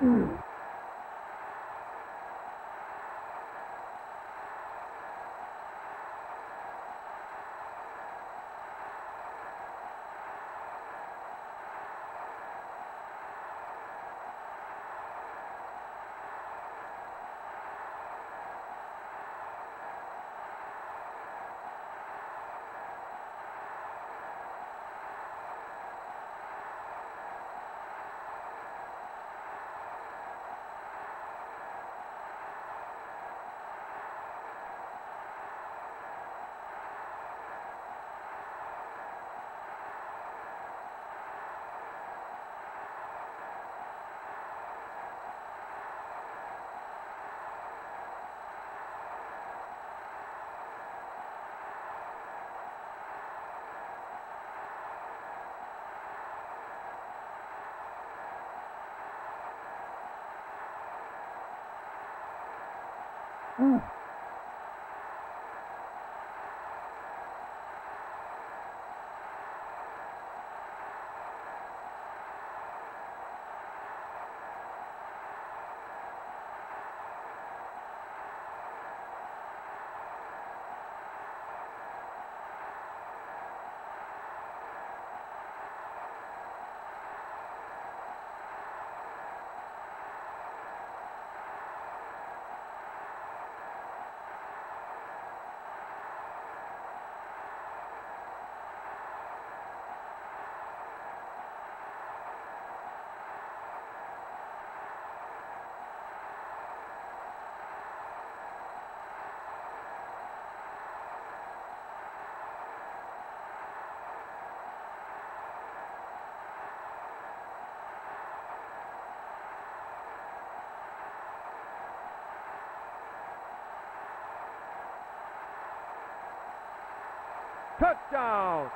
嗯。Mm. Touchdown!